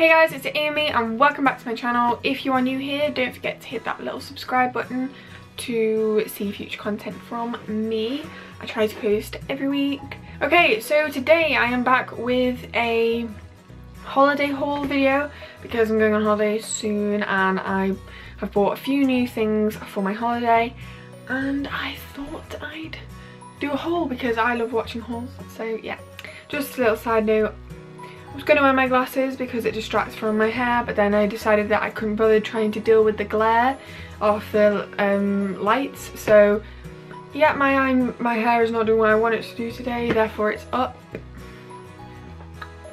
Hey guys, it's Amy and welcome back to my channel. If you are new here, don't forget to hit that little subscribe button to see future content from me. I try to post every week. Okay, so today I am back with a holiday haul video because I'm going on holiday soon and I have bought a few new things for my holiday and I thought I'd do a haul because I love watching hauls. So yeah, just a little side note, I was going to wear my glasses because it distracts from my hair but then I decided that I couldn't bother trying to deal with the glare of the um, lights. So yeah my my hair is not doing what I want it to do today therefore it's up.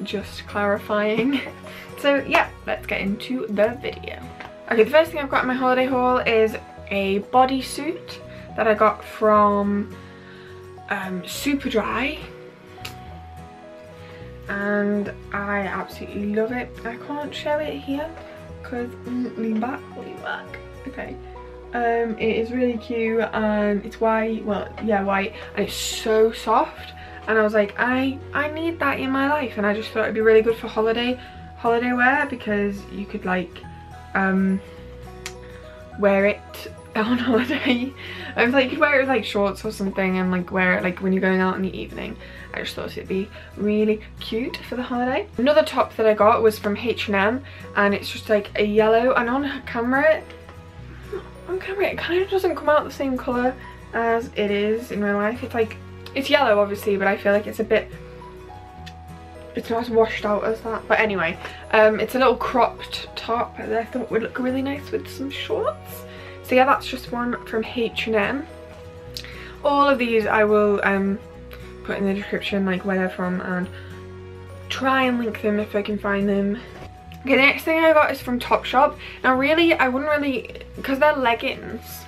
Just clarifying. So yeah let's get into the video. Okay the first thing I've got in my holiday haul is a bodysuit that I got from um, Superdry and I absolutely love it. I can't show it here because lean back, lean back. Okay. Um, it is really cute and it's white, well yeah white and it's so soft and I was like I I need that in my life and I just thought it'd be really good for holiday holiday wear because you could like um wear it on holiday. I was like, you could wear it with like shorts or something and like wear it like when you're going out in the evening. I just thought it'd be really cute for the holiday. Another top that I got was from H&M and it's just like a yellow and on camera, on camera it kind of doesn't come out the same colour as it is in real life. It's like, it's yellow obviously but I feel like it's a bit it's not as washed out as that but anyway um, it's a little cropped top that I thought would look really nice with some shorts so yeah, that's just one from H&M. All of these I will um, put in the description, like where they're from, and try and link them if I can find them. Okay, the next thing I got is from Topshop. Now really, I wouldn't really, because they're leggings,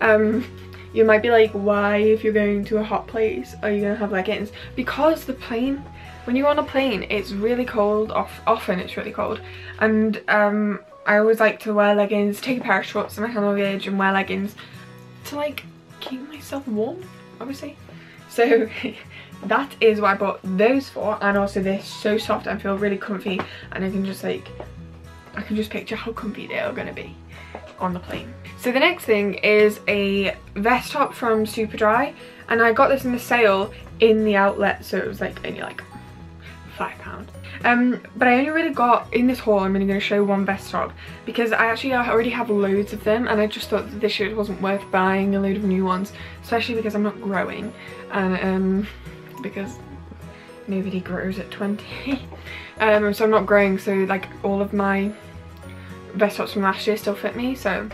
um, you might be like, why if you're going to a hot place are you to have leggings? Because the plane, when you're on a plane, it's really cold, off, often it's really cold, and um, I always like to wear leggings, take a pair of shorts and my hand luggage and wear leggings to like keep myself warm, obviously. So that is what I bought those for and also they're so soft and feel really comfy and I can just like, I can just picture how comfy they are going to be on the plane. So the next thing is a vest top from Superdry and I got this in the sale in the outlet so it was like only like five pound um but i only really got in this haul i'm only going to show one vest top because i actually already have loads of them and i just thought that this year it wasn't worth buying a load of new ones especially because i'm not growing. And um because nobody grows at 20 um so i'm not growing so like all of my vest tops from last year still fit me so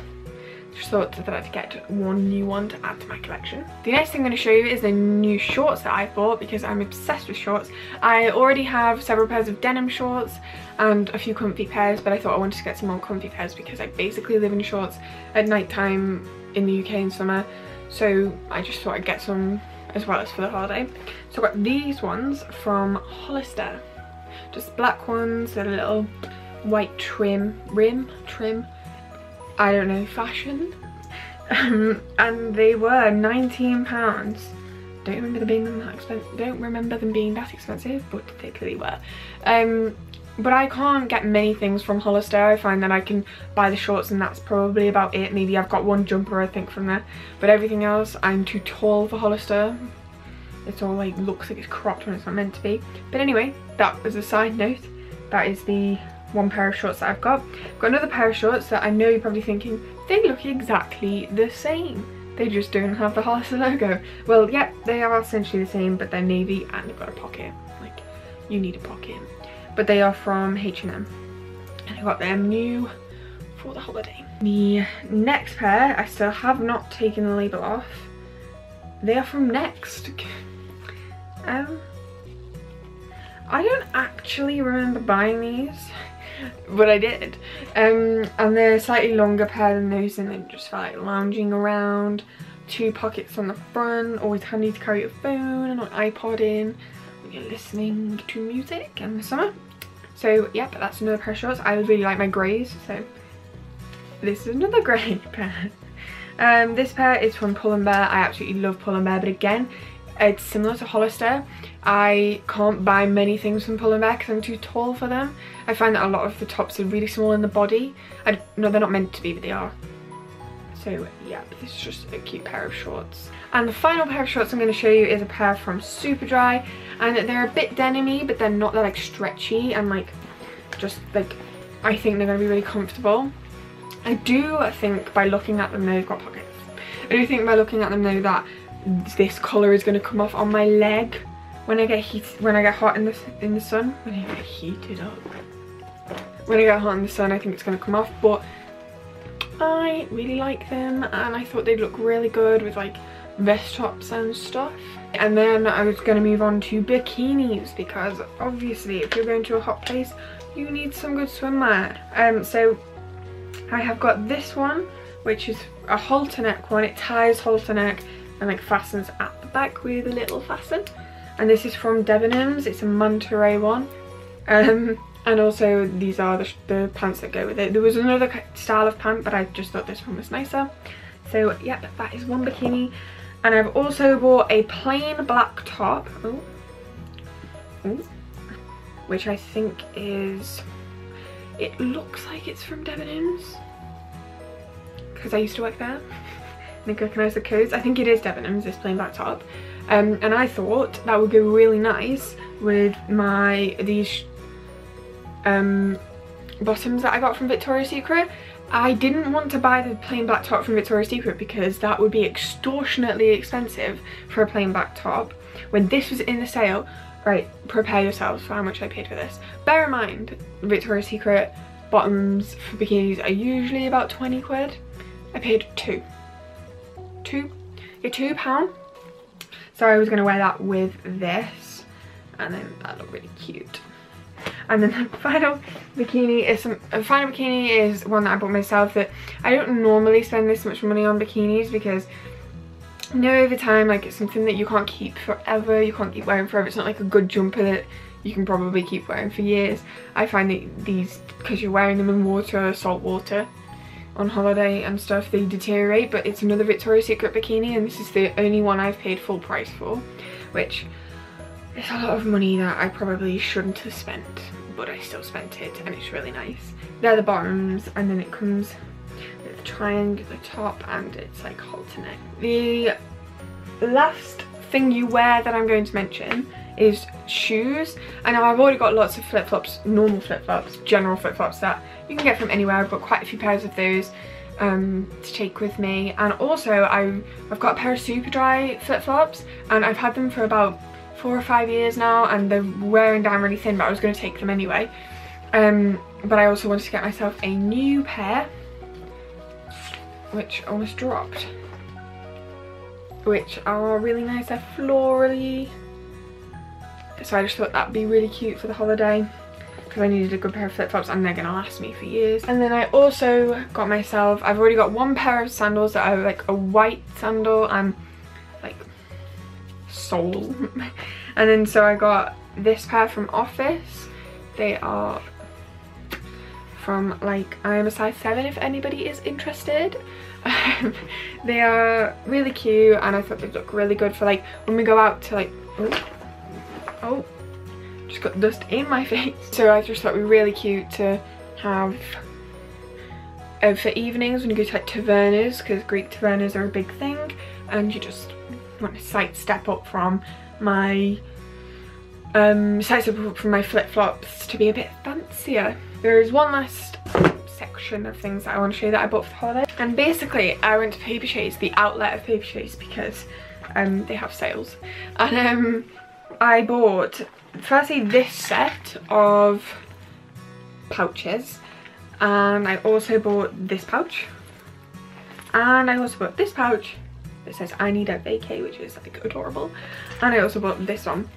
just thought that I'd get one new one to add to my collection. The next thing I'm going to show you is the new shorts that I bought because I'm obsessed with shorts. I already have several pairs of denim shorts and a few comfy pairs but I thought I wanted to get some more comfy pairs because I basically live in shorts at night time in the UK in summer so I just thought I'd get some as well as for the holiday. So I got these ones from Hollister. Just black ones, a little white trim, rim, trim I don't know, fashion. Um, and they were 19 pounds. Don't remember them being that expensive. Don't remember them being that expensive, but they clearly were. Um, but I can't get many things from Hollister. I find that I can buy the shorts and that's probably about it. Maybe I've got one jumper I think from there. But everything else, I'm too tall for Hollister. It's all like looks like it's cropped when it's not meant to be. But anyway, that was a side note. That is the one pair of shorts that I've got. I've got another pair of shorts that I know you're probably thinking, they look exactly the same. They just don't have the Hollister logo. Well, yep, yeah, they are essentially the same, but they're navy and they've got a pocket. Like, you need a pocket. But they are from H&M. And I got them new for the holiday. The next pair, I still have not taken the label off. They are from Next. Um, I don't actually remember buying these but I did. Um, and they're slightly longer pair than those and then just like lounging around. Two pockets on the front, always handy to carry your phone and an iPod in when you're listening to music in the summer. So yeah, but that's another pair of shorts. I really like my greys, so this is another grey pair. Um, this pair is from Pull & Bear. I absolutely love Pull & Bear, but again, it's similar to Hollister. I can't buy many things from Pull & Bear because I'm too tall for them. I find that a lot of the tops are really small in the body. I, no, they're not meant to be, but they are. So yeah, this is just a cute pair of shorts. And the final pair of shorts I'm going to show you is a pair from Superdry. And they're a bit denim but they're not, they're like stretchy and like, just like, I think they're going to be really comfortable. I do think by looking at them, they've got pockets. I do think by looking at them though that this collar is going to come off on my leg when I get heat when I get hot in the in the sun. When I get heated up. When I get hot in the sun I think it's going to come off but I really like them and I thought they'd look really good with like vest tops and stuff. And then I was going to move on to bikinis because obviously if you're going to a hot place you need some good swimwear. Um so I have got this one which is a halter neck one. It ties halter neck and like fastens at the back with a little fasten. And this is from Debenhams. It's a Mantaray one. Um and also these are the, the, pants that go with it. There was another style of pant but i just thought this one was nicer. So yep that is one bikini. And i've also bought a plain black top. Ooh. Ooh. which i think is it looks like it's from Debenhams. Because i used to work there I think recognise the codes. I think it is Debenhams, this plain black top. Um, and I thought that would go really nice with my these um, bottoms that I got from Victoria's Secret. I didn't want to buy the plain black top from Victoria's Secret because that would be extortionately expensive for a plain black top. When this was in the sale, right, prepare yourselves for how much I paid for this. Bear in mind, Victoria's Secret bottoms for bikinis are usually about 20 quid. I paid two. Two? Yeah, two pound. So I was going to wear that with this and then that looked really cute. And then the final bikini is some a final bikini is one that I bought myself that I don't normally spend this much money on bikinis because you know over time like it's something that you can't keep forever, you can't keep wearing forever. It's not like a good jumper that you can probably keep wearing for years. I find that these, because you're wearing them in water, salt water, on holiday and stuff, they deteriorate, but it's another Victoria's Secret bikini and this is the only one I've paid full price for, which is a lot of money that I probably shouldn't have spent but I still spent it and it's really nice. They're the bottoms and then it comes with a triangular top and it's like halter neck. The last thing you wear that I'm going to mention is shoes. Know I've already got lots of flip-flops, normal flip-flops, general flip-flops that you can get from anywhere. I've got quite a few pairs of those um, to take with me. And also I, I've got a pair of Superdry flip-flops and I've had them for about four or five years now and they're wearing down really thin but I was going to take them anyway um, but I also wanted to get myself a new pair which almost dropped which are really nice they're florally so I just thought that'd be really cute for the holiday because I needed a good pair of flip-flops and they're gonna last me for years. And then I also got myself I've already got one pair of sandals that are like a white sandal and like sole. and then so I got this pair from Office. They are from like I am a size 7 if anybody is interested. Um, they are really cute and I thought they'd look really good for like when we go out to like oh, oh just got dust in my face so I just thought we were really cute to have uh, for evenings when you go to like tavernas because Greek tavernas are a big thing and you just want to side step up from my um, side step up from my flip-flops to be a bit fancier. There is one last section of things that I want to show you that I bought for the holiday. And basically I went to Paperchase, the outlet of Paperchase because um, they have sales. And um, I bought firstly this set of pouches and I also bought this pouch. And I also bought this pouch that says I need a vacay which is like adorable. And I also bought this one.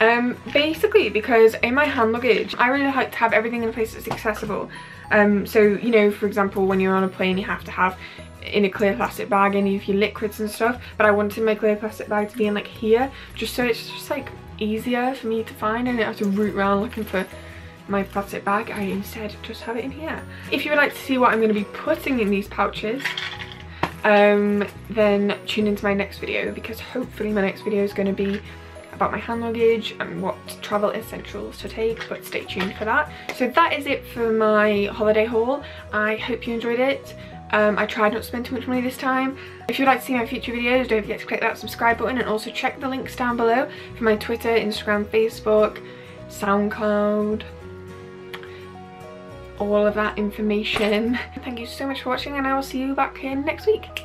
Um basically because in my hand luggage I really like to have everything in a place that's accessible. Um so you know for example when you're on a plane you have to have in a clear plastic bag any of your liquids and stuff but I wanted my clear plastic bag to be in like here just so it's just like easier for me to find and I don't have to root around looking for my plastic bag. I instead just have it in here. If you would like to see what I'm going to be putting in these pouches um, then tune into my next video because hopefully my next video is going to be about my hand luggage and what travel essentials to take but stay tuned for that. So that is it for my holiday haul. I hope you enjoyed it um, I tried not to spend too much money this time. If you'd like to see my future videos, don't forget to click that subscribe button and also check the links down below for my Twitter, Instagram, Facebook, SoundCloud, all of that information. Thank you so much for watching and I will see you back in next week.